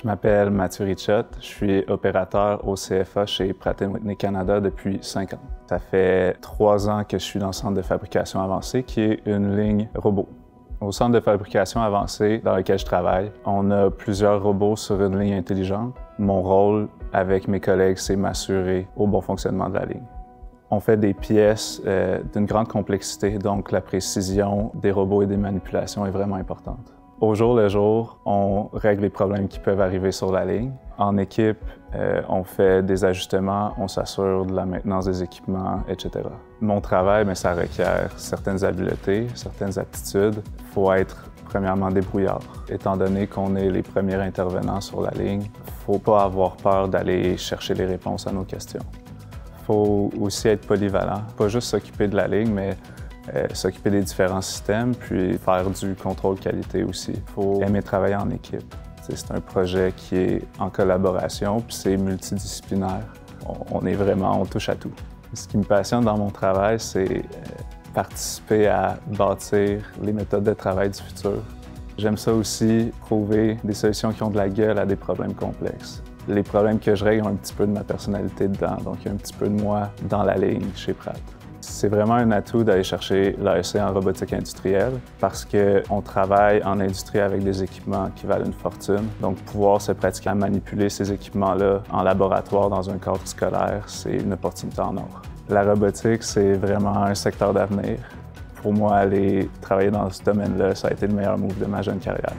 Je m'appelle Mathieu Richot, je suis opérateur au CFA chez Pratt Whitney Canada depuis cinq ans. Ça fait trois ans que je suis dans le centre de fabrication avancée, qui est une ligne robot. Au centre de fabrication avancée dans lequel je travaille, on a plusieurs robots sur une ligne intelligente. Mon rôle avec mes collègues, c'est m'assurer au bon fonctionnement de la ligne. On fait des pièces euh, d'une grande complexité, donc la précision des robots et des manipulations est vraiment importante. Au jour le jour, on règle les problèmes qui peuvent arriver sur la ligne. En équipe, euh, on fait des ajustements, on s'assure de la maintenance des équipements, etc. Mon travail, mais ça requiert certaines habiletés, certaines aptitudes. Il faut être premièrement débrouillard. Étant donné qu'on est les premiers intervenants sur la ligne, il faut pas avoir peur d'aller chercher les réponses à nos questions. Il faut aussi être polyvalent, pas juste s'occuper de la ligne, mais euh, s'occuper des différents systèmes, puis faire du contrôle qualité aussi. Il faut aimer travailler en équipe. C'est un projet qui est en collaboration, puis c'est multidisciplinaire. On, est vraiment, on touche à tout. Ce qui me passionne dans mon travail, c'est euh, participer à bâtir les méthodes de travail du futur. J'aime ça aussi, trouver des solutions qui ont de la gueule à des problèmes complexes. Les problèmes que je règle ont un petit peu de ma personnalité dedans, donc il y a un petit peu de moi dans la ligne chez Pratt. C'est vraiment un atout d'aller chercher l'AEC en robotique industrielle parce qu'on travaille en industrie avec des équipements qui valent une fortune. Donc, pouvoir se pratiquer à manipuler ces équipements-là en laboratoire dans un cadre scolaire, c'est une opportunité en or. La robotique, c'est vraiment un secteur d'avenir. Pour moi, aller travailler dans ce domaine-là, ça a été le meilleur move de ma jeune carrière.